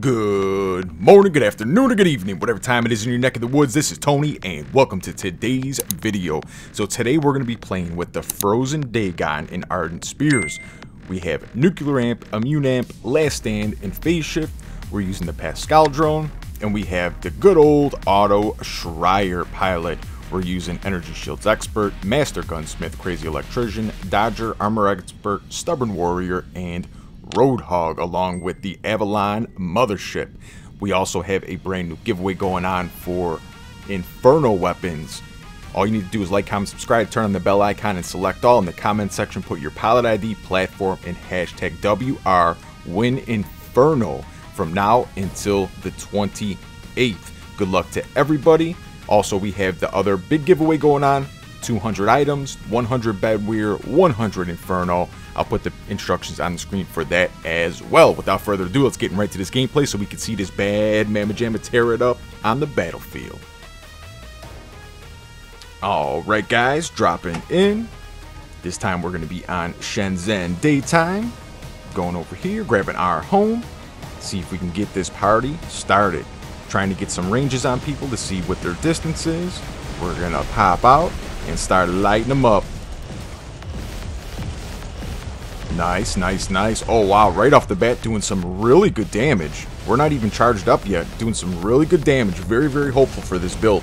Good morning, good afternoon, or good evening, whatever time it is in your neck of the woods. This is Tony, and welcome to today's video. So today we're going to be playing with the Frozen Dagon and Ardent Spears. We have Nuclear Amp, Immune Amp, Last Stand, and Phase Shift. We're using the Pascal drone, and we have the good old Otto Schreier pilot. We're using Energy Shields Expert, Master Gunsmith, Crazy Electrician, Dodger, Armor Expert, Stubborn Warrior, and Roadhog along with the Avalon Mothership. We also have a brand new giveaway going on for Inferno weapons. All you need to do is like, comment, subscribe, turn on the bell icon, and select all. In the comment section, put your pilot ID, platform, and hashtag WR Win Inferno from now until the 28th. Good luck to everybody. Also, we have the other big giveaway going on 200 items, 100 Bedwyr, 100 Inferno. I'll put the instructions on the screen for that as well. Without further ado, let's get right to this gameplay so we can see this bad Mamma Jamma tear it up on the battlefield. Alright guys, dropping in. This time we're going to be on Shenzhen daytime. Going over here, grabbing our home. See if we can get this party started. Trying to get some ranges on people to see what their distance is. We're going to pop out and start lighting them up. Nice, nice, nice. Oh, wow. Right off the bat, doing some really good damage. We're not even charged up yet. Doing some really good damage. Very, very hopeful for this build.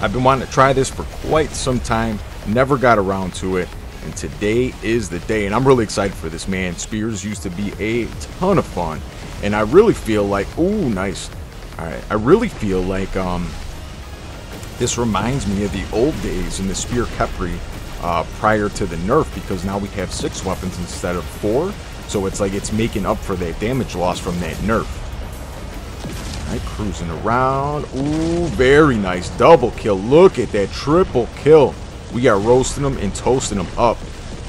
I've been wanting to try this for quite some time. Never got around to it. And today is the day. And I'm really excited for this, man. Spears used to be a ton of fun. And I really feel like... Ooh, nice. Alright. I really feel like... um. This reminds me of the old days in the Spear Khepri uh, prior to the nerf because now we have six weapons instead of four. So it's like it's making up for that damage loss from that nerf. Alright, cruising around. Ooh, very nice. Double kill. Look at that triple kill. We are roasting them and toasting them up.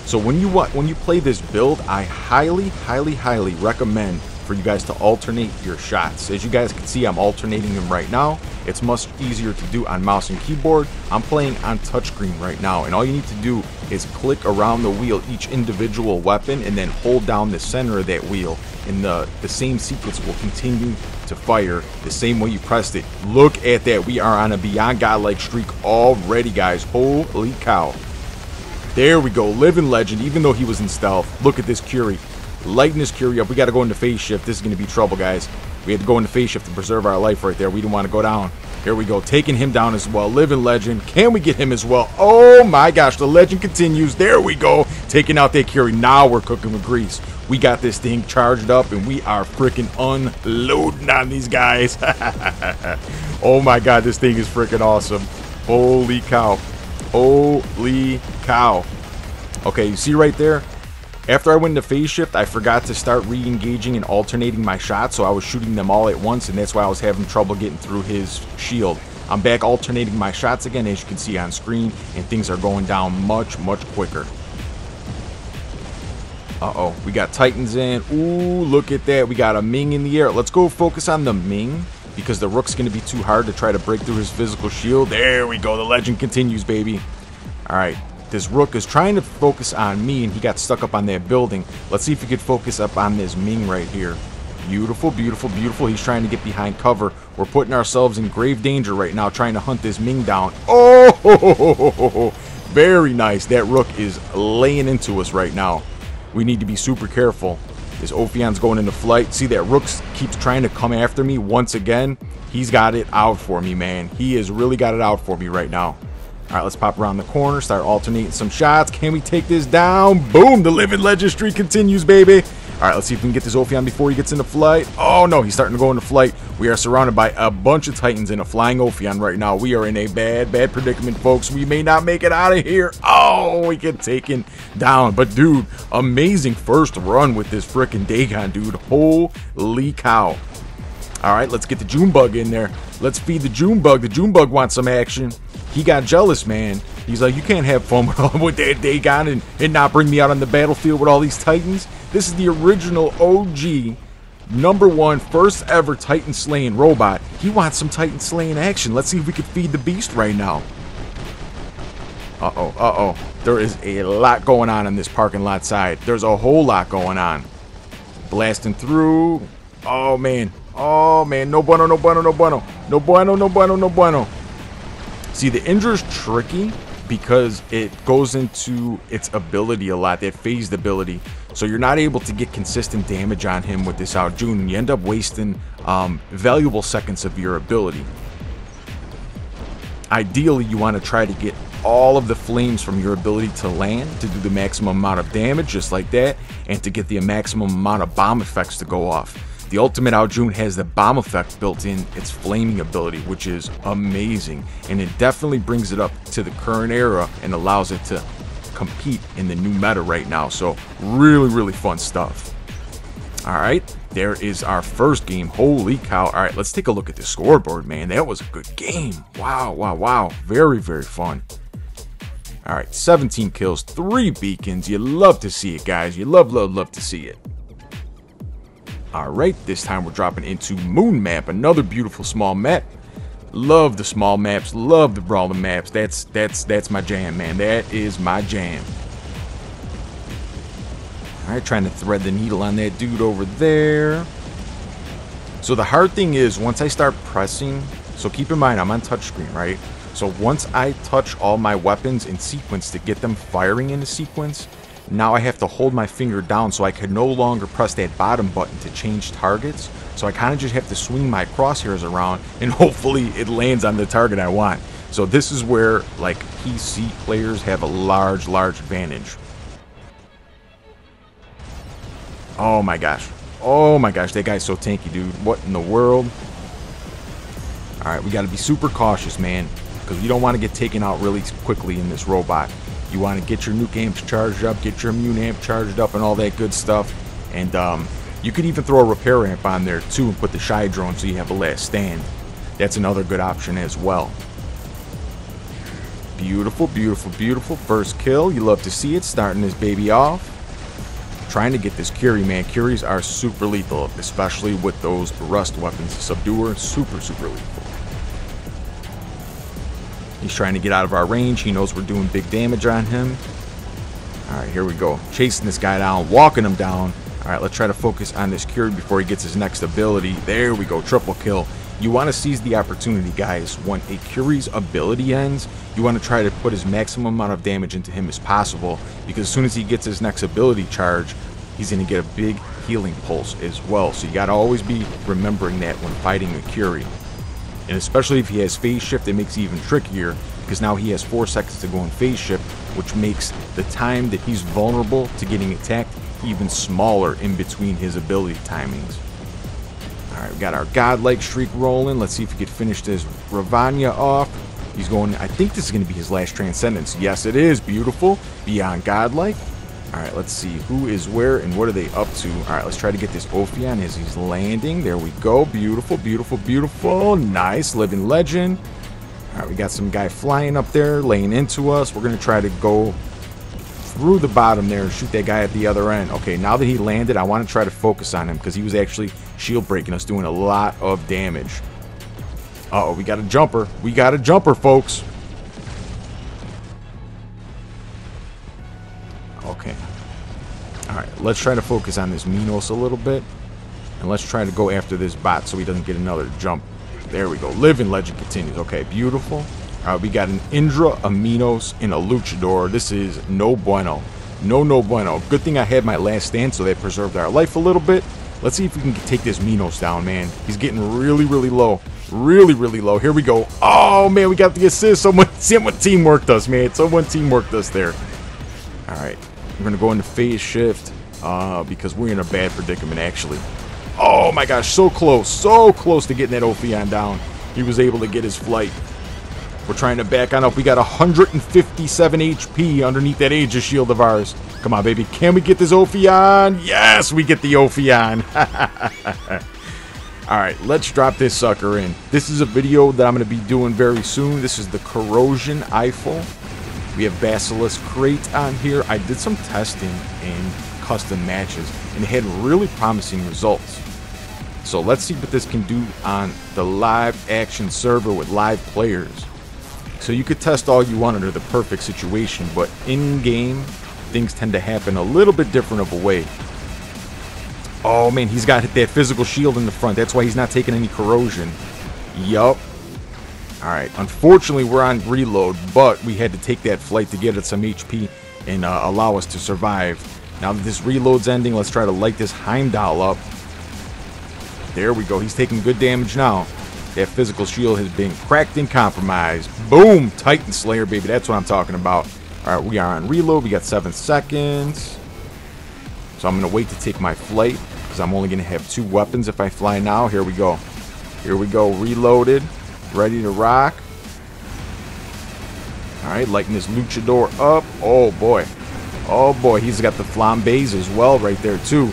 So when you when you play this build, I highly, highly, highly recommend for you guys to alternate your shots. As you guys can see, I'm alternating them right now. It's much easier to do on mouse and keyboard. I'm playing on touchscreen right now, and all you need to do is click around the wheel each individual weapon and then hold down the center of that wheel, and the, the same sequence will continue to fire the same way you pressed it. Look at that. We are on a beyond godlike streak already, guys. Holy cow. There we go. Living legend, even though he was in stealth. Look at this Curie. Curie up. We got to go into phase shift. This is going to be trouble, guys. We had to go into phase shift to preserve our life right there. We didn't want to go down. Here we go. Taking him down as well. Living legend. Can we get him as well? Oh my gosh. The legend continues. There we go. Taking out that Curie. Now we're cooking with grease. We got this thing charged up and we are freaking unloading on these guys. oh my god. This thing is freaking awesome. Holy cow. Holy cow. Okay, you see right there? After I went into phase shift, I forgot to start re-engaging and alternating my shots, so I was shooting them all at once, and that's why I was having trouble getting through his shield. I'm back alternating my shots again, as you can see on screen, and things are going down much, much quicker. Uh-oh, we got Titans in. Ooh, look at that. We got a Ming in the air. Let's go focus on the Ming, because the Rook's going to be too hard to try to break through his physical shield. There we go. The legend continues, baby. All right, this Rook is trying to focus on me, and he got stuck up on that building. Let's see if he could focus up on this Ming right here. Beautiful, beautiful, beautiful. He's trying to get behind cover. We're putting ourselves in grave danger right now, trying to hunt this Ming down. Oh, very nice. That Rook is laying into us right now. We need to be super careful. This Ophion's going into flight. See that Rook keeps trying to come after me once again. He's got it out for me, man. He has really got it out for me right now. All right, let's pop around the corner, start alternating some shots. Can we take this down? Boom, the living legend continues, baby. All right, let's see if we can get this Ophion before he gets into flight. Oh, no, he's starting to go into flight. We are surrounded by a bunch of Titans and a flying Ophion right now. We are in a bad, bad predicament, folks. We may not make it out of here. Oh, we get taken down. But, dude, amazing first run with this freaking Dagon, dude. Holy cow. All right, let's get the Junebug in there. Let's feed the Junebug. The Junebug wants some action he got jealous, man. He's like, you can't have fun with, all, with that Dagon and, and not bring me out on the battlefield with all these Titans. This is the original OG, number one, first ever Titan slaying robot. He wants some Titan slaying action. Let's see if we can feed the beast right now. Uh-oh, uh-oh. There is a lot going on in this parking lot side. There's a whole lot going on. Blasting through. Oh, man. Oh, man. No bueno, no bueno, no bueno. No bueno, no bueno, no bueno. See, the Indra's tricky because it goes into its ability a lot, that phased ability. So you're not able to get consistent damage on him with this Ao Jun, and you end up wasting um, valuable seconds of your ability. Ideally, you want to try to get all of the flames from your ability to land to do the maximum amount of damage, just like that, and to get the maximum amount of bomb effects to go off. The Ultimate Ao Jun has the bomb effect built in its flaming ability, which is amazing, and it definitely brings it up to the current era and allows it to compete in the new meta right now. So really, really fun stuff. All right, there is our first game. Holy cow. All right, let's take a look at the scoreboard, man. That was a good game. Wow, wow, wow. Very, very fun. All right, 17 kills, 3 beacons. You love to see it, guys. You love, love, love to see it. Alright, this time we're dropping into Moon Map, another beautiful small map. Love the small maps, love the brawling maps. That's that's that's my jam, man. That is my jam. Alright, trying to thread the needle on that dude over there. So the hard thing is once I start pressing, so keep in mind I'm on touchscreen, right? So once I touch all my weapons in sequence to get them firing in a sequence, now I have to hold my finger down so I can no longer press that bottom button to change targets. So I kind of just have to swing my crosshairs around and hopefully it lands on the target I want. So this is where like PC players have a large, large advantage. Oh my gosh. Oh my gosh, that guy's so tanky, dude. What in the world? Alright, we got to be super cautious, man. Because you don't want to get taken out really quickly in this robot. You want to get your nuke amps charged up, get your immune amp charged up, and all that good stuff. And um, you could even throw a repair amp on there too and put the shy drone so you have a last stand. That's another good option as well. Beautiful, beautiful, beautiful. First kill. You love to see it. Starting this baby off. Trying to get this Curie, man. Curies are super lethal, especially with those rust weapons. Subduer, super, super lethal. He's trying to get out of our range. He knows we're doing big damage on him. Alright, here we go. Chasing this guy down, walking him down. Alright, let's try to focus on this Curie before he gets his next ability. There we go, triple kill. You want to seize the opportunity, guys. When a Curie's ability ends, you want to try to put as maximum amount of damage into him as possible. Because as soon as he gets his next ability charge, he's going to get a big healing pulse as well. So you got to always be remembering that when fighting a Curie. And especially if he has phase shift, it makes it even trickier because now he has 4 seconds to go in phase shift, which makes the time that he's vulnerable to getting attacked even smaller in between his ability timings. Alright, we got our godlike streak rolling. Let's see if we can finish this Ravanya off. He's going, I think this is going to be his last Transcendence. Yes, it is. Beautiful. Beyond godlike. Alright, let's see who is where and what are they up to. Alright, let's try to get this Ophion as he's landing. There we go. Beautiful, beautiful, beautiful. Nice. Living legend. Alright, we got some guy flying up there, laying into us. We're going to try to go through the bottom there and shoot that guy at the other end. Okay, now that he landed, I want to try to focus on him because he was actually shield breaking us, doing a lot of damage. Uh oh we got a jumper. We got a jumper, folks. Let's try to focus on this Minos a little bit. And let's try to go after this bot so he doesn't get another jump. There we go. Living Legend continues. Okay, beautiful. Alright, we got an Indra, a Minos, and a Luchador. This is no bueno. No, no bueno. Good thing I had my last stand, so that preserved our life a little bit. Let's see if we can take this Minos down, man. He's getting really, really low. Really, really low. Here we go. Oh, man, we got the assist. Someone, see someone teamworked us, man. Someone teamworked us there. All right. We're going to go into phase shift uh, because we're in a bad predicament, actually. Oh, my gosh. So close. So close to getting that Ophion down. He was able to get his flight. We're trying to back on up. We got 157 HP underneath that Aegis shield of ours. Come on, baby. Can we get this Ophion? Yes, we get the Ophion. Alright, let's drop this sucker in. This is a video that I'm going to be doing very soon. This is the Corrosion Eiffel. We have Basilisk Crate on here. I did some testing in custom matches and had really promising results. So let's see what this can do on the live action server with live players. So you could test all you want under the perfect situation, but in game, things tend to happen a little bit different of a way. Oh, man, he's got that physical shield in the front. That's why he's not taking any corrosion. Yup. Alright, unfortunately we're on reload, but we had to take that flight to get at some HP and uh, allow us to survive. Now that this reload's ending, let's try to light this Heimdall up. There we go. He's taking good damage now. That physical shield has been cracked and compromised. Boom! Titan Slayer, baby. That's what I'm talking about. Alright, we are on reload. We got seven seconds. So I'm going to wait to take my flight because I'm only going to have two weapons if I fly now. Here we go. Here we go. Reloaded. Ready to rock. Alright, lighting this luchador up. Oh, boy. Oh, boy. He's got the flambés as well right there, too.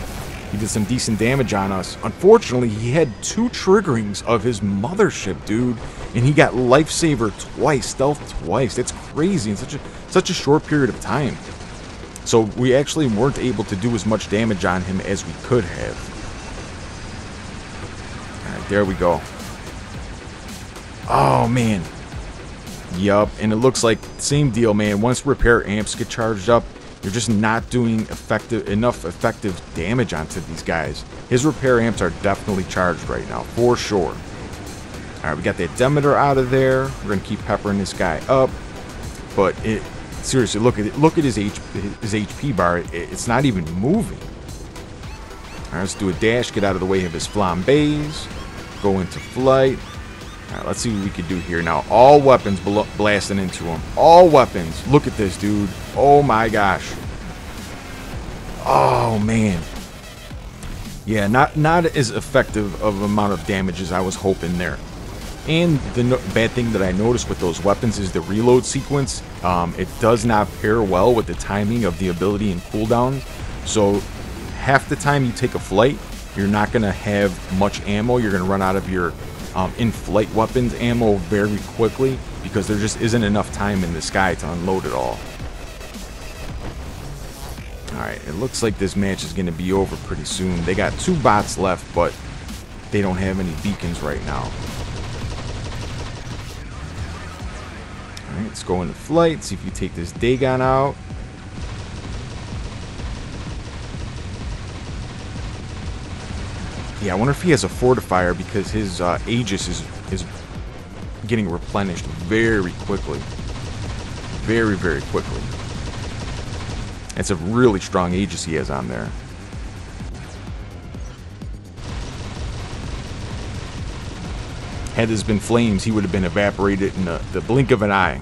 He did some decent damage on us. Unfortunately, he had two triggerings of his mothership, dude. And he got lifesaver twice, stealth twice. That's crazy in such a such a short period of time. So we actually weren't able to do as much damage on him as we could have. Alright, there we go. Oh, man. Yup, and it looks like same deal, man. Once repair amps get charged up, you're just not doing effective enough effective damage onto these guys. His repair amps are definitely charged right now, for sure. Alright, we got that Demeter out of there. We're gonna keep peppering this guy up. But it seriously, look at it. Look at his, H, his HP bar. It, it's not even moving. Alright, let's do a dash, get out of the way of his flambés. Go into flight. Let's see what we can do here. Now, all weapons bl blasting into him. All weapons. Look at this, dude. Oh my gosh. Oh, man. Yeah, not, not as effective of amount of damage as I was hoping there. And the no bad thing that I noticed with those weapons is the reload sequence. Um, it does not pair well with the timing of the ability and cooldowns. So half the time you take a flight, you're not going to have much ammo. You're going to run out of your um, in-flight weapons ammo very quickly because there just isn't enough time in the sky to unload it all. Alright, it looks like this match is going to be over pretty soon. They got two bots left, but they don't have any beacons right now. Alright, let's go into flight, see if you take this Dagon out. Yeah, I wonder if he has a fortifier because his uh, Aegis is is getting replenished very quickly. Very, very quickly. It's a really strong Aegis he has on there. Had this been flames, he would have been evaporated in the, the blink of an eye.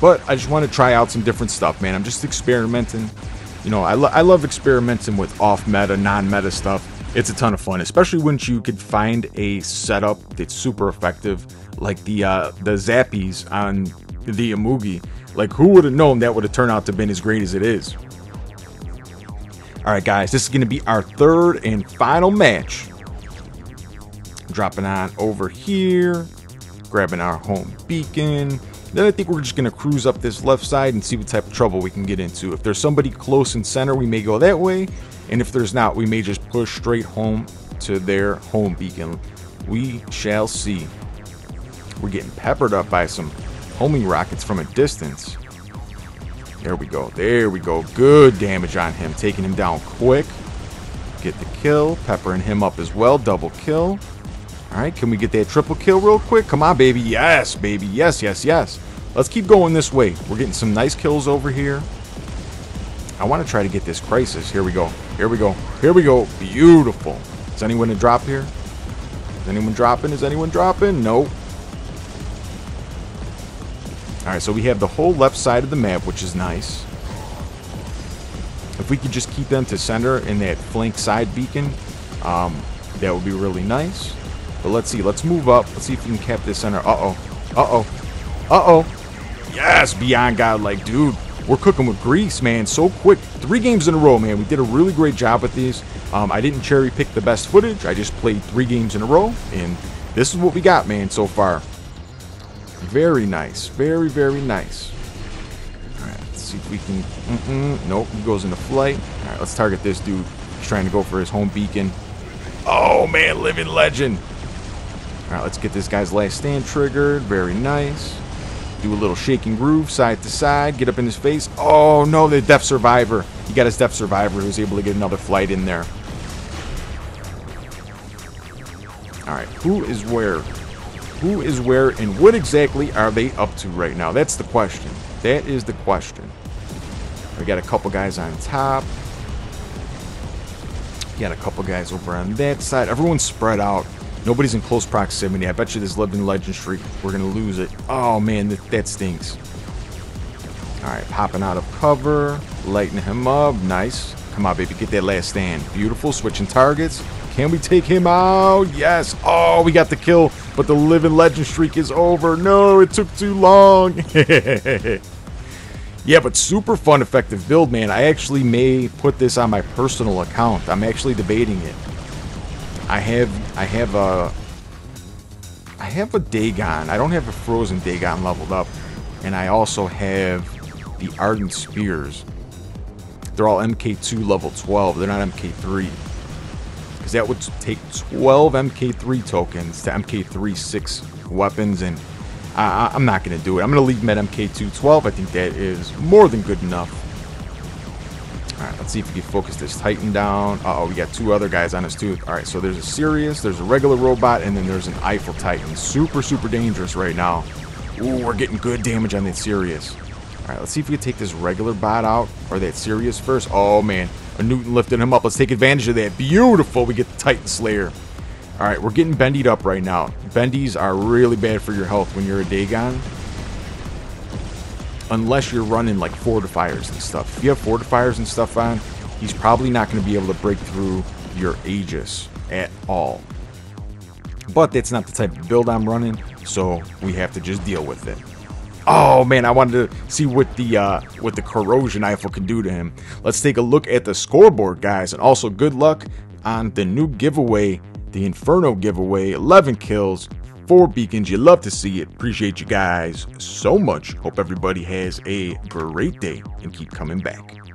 But I just want to try out some different stuff, man. I'm just experimenting. You know, I, lo I love experimenting with off-meta, non-meta stuff it's a ton of fun, especially when you could find a setup that's super effective, like the uh, the Zappies on the Amugi. Like, who would have known that would have turned out to been as great as it is? All right, guys, this is going to be our third and final match. Dropping on over here, grabbing our home beacon. Then I think we're just going to cruise up this left side and see what type of trouble we can get into. If there's somebody close in center, we may go that way. And if there's not, we may just push straight home to their home beacon. We shall see. We're getting peppered up by some homing rockets from a distance. There we go. There we go. Good damage on him. Taking him down quick. Get the kill. Peppering him up as well. Double kill. All right. Can we get that triple kill real quick? Come on, baby. Yes, baby. Yes, yes, yes. Let's keep going this way. We're getting some nice kills over here. I want to try to get this crisis. Here we go. Here we go. Here we go. Beautiful. Is anyone to drop here? Is anyone dropping? Is anyone dropping? Nope. Alright, so we have the whole left side of the map, which is nice. If we could just keep them to center in that flank side beacon, um, that would be really nice. But let's see. Let's move up. Let's see if we can cap this center. Uh-oh. Uh-oh. Uh-oh. Yes, Beyond Godlike. Dude, we're cooking with grease, man, so quick. Three games in a row, man. We did a really great job with these. Um, I didn't cherry pick the best footage. I just played three games in a row, and this is what we got, man, so far. Very nice. Very, very nice. All right, let's see if we can... Mm -mm. Nope, he goes into flight. All right, let's target this dude. He's trying to go for his home beacon. Oh, man, living legend. All right, let's get this guy's last stand triggered. Very nice. Do a little shaking groove, side to side, get up in his face. Oh no, the Deaf Survivor. He got his Deaf Survivor Who's able to get another flight in there. Alright, who is where? Who is where and what exactly are they up to right now? That's the question. That is the question. We got a couple guys on top. Got a couple guys over on that side. Everyone's spread out. Nobody's in close proximity. I bet you this living legend streak, we're going to lose it. Oh, man, that, that stinks. All right, popping out of cover. Lighting him up. Nice. Come on, baby. Get that last stand. Beautiful. Switching targets. Can we take him out? Yes. Oh, we got the kill, but the living legend streak is over. No, it took too long. Yeah, but super fun, effective build, man. I actually may put this on my personal account. I'm actually debating it. I have, I have a, I have a Dagon. I don't have a Frozen Dagon leveled up, and I also have the Ardent Spears. They're all MK2 level 12. They're not MK3. Because that would take 12 MK3 tokens to MK3 6 weapons, and I, am not going to do it. I'm going to leave Med MK2 12. I think that is more than good enough. Alright, let's see if we can focus this Titan down. Uh oh we got two other guys on us too. Alright, so there's a Sirius, there's a regular robot, and then there's an Eiffel Titan. Super, super dangerous right now. Ooh, we're getting good damage on that Sirius. Alright, let's see if we can take this regular bot out, or that Sirius first. Oh man, a Newton lifted him up. Let's take advantage of that. Beautiful, we get the Titan Slayer. Alright, we're getting bendied up right now. Bendies are really bad for your health when you're a Dagon. Unless you're running like fortifiers and stuff. If you have fortifiers and stuff on, he's probably not going to be able to break through your Aegis at all. But that's not the type of build I'm running, so we have to just deal with it. Oh man, I wanted to see what the uh, what the corrosion Eiffel can do to him. Let's take a look at the scoreboard, guys, and also good luck on the new giveaway the Inferno giveaway, 11 kills, 4 beacons. You love to see it. Appreciate you guys so much. Hope everybody has a great day and keep coming back.